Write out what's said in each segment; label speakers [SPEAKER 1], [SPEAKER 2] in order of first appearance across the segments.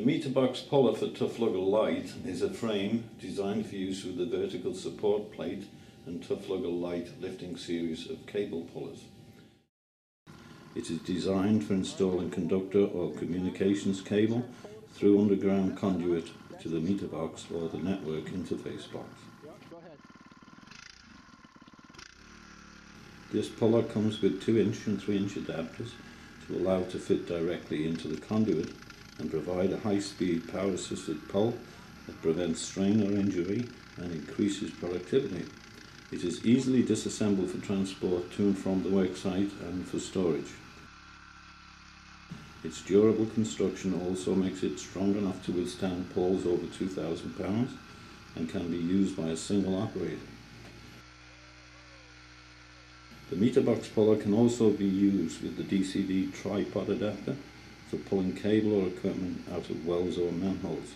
[SPEAKER 1] The meter box puller for TUF-Lugger Lite is a frame designed for use with the vertical support plate and TUF-Lugger Lite lifting series of cable pullers. It is designed for installing conductor or communications cable through underground conduit to the meter box or the network interface box. This puller comes with 2 inch and 3 inch adapters to allow to fit directly into the conduit and provide a high-speed power-assisted pull that prevents strain or injury and increases productivity. It is easily disassembled for transport to and from the worksite and for storage. Its durable construction also makes it strong enough to withstand pulls over 2,000 pounds and can be used by a single operator. The meter box puller can also be used with the DCD tripod adapter for pulling cable or equipment out of wells or manholes.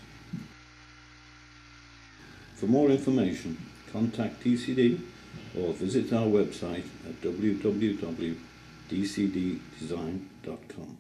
[SPEAKER 1] For more information, contact DCD or visit our website at www.dcddesign.com.